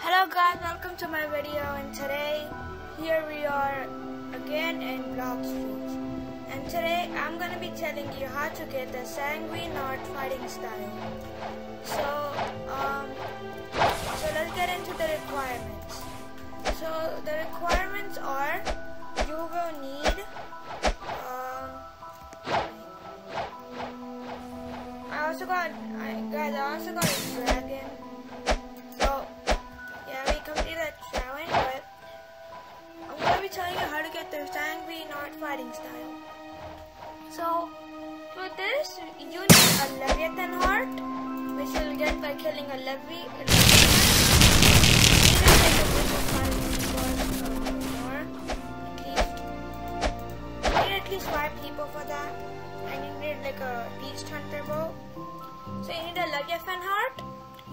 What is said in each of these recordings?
Hello guys, welcome to my video and today here we are again in Blox Fruits. And today I'm gonna be telling you how to get the Sanguine Art fighting style. So um so let's get into the requirements. So the requirements are you will need um I also got I, guys I also got a dragon. Knot fighting style. So for this, you need a Leviathan heart, which you'll get by killing a need at least five people for that, and you need like a beast hunter bow. So you need a Leviathan heart.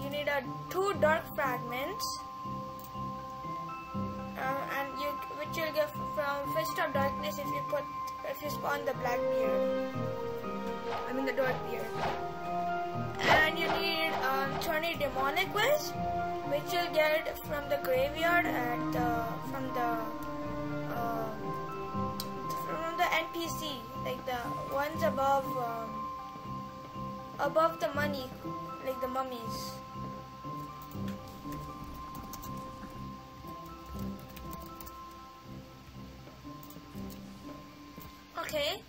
You need a two dark fragments. You'll get from Fist of Darkness if you put if you spawn the black beard. I mean the dark beard. And you need um, 20 demonic wisp, which you'll get from the graveyard and the from the uh, from the NPC, like the ones above um, above the money, like the mummies. Okay,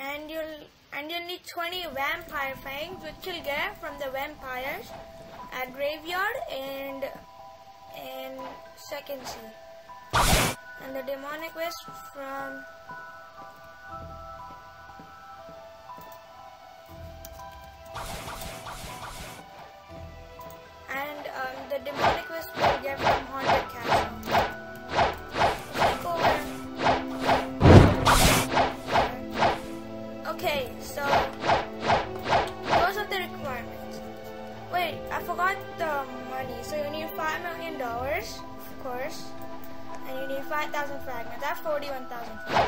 and you'll and you'll need 20 vampire fangs, which you'll get from the vampires at graveyard and and second sea, and the demonic wisp from. And um, the demonic wisp you'll get 1,000 and that's 41,000.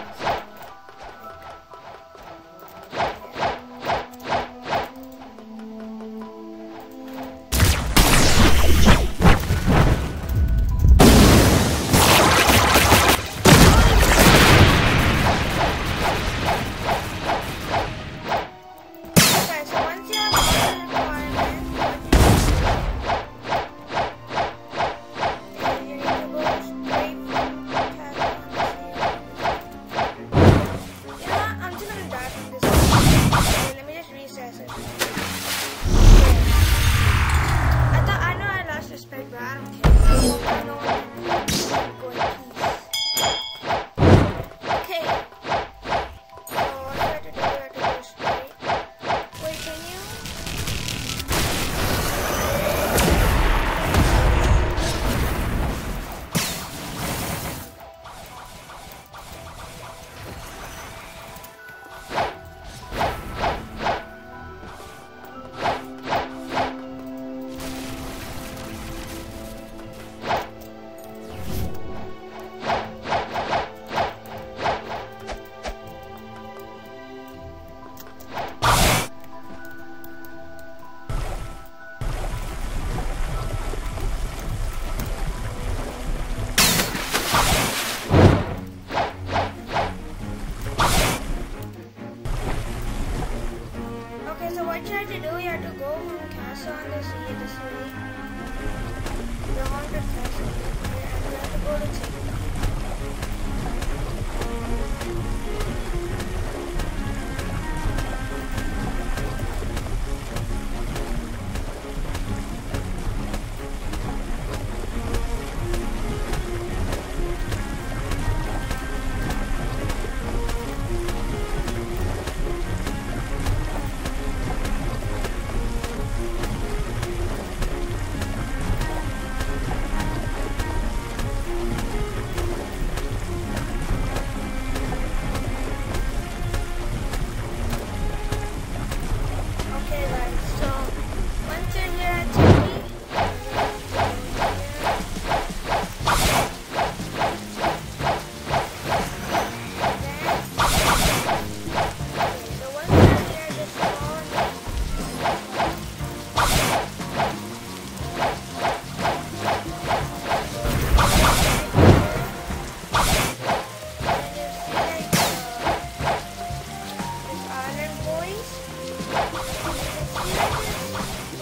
Yoshi, Yoshi.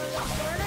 Thank you.